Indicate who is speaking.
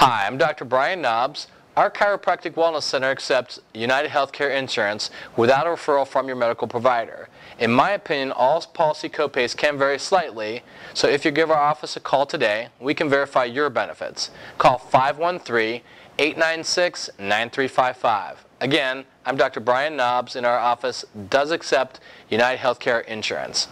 Speaker 1: Hi, I'm Dr. Brian Nobbs. Our Chiropractic Wellness Center accepts United Healthcare insurance without a referral from your medical provider. In my opinion, all policy copays can vary slightly, so if you give our office a call today, we can verify your benefits. Call 513-896-9355. Again, I'm Dr. Brian Nobbs and our office does accept United Healthcare insurance.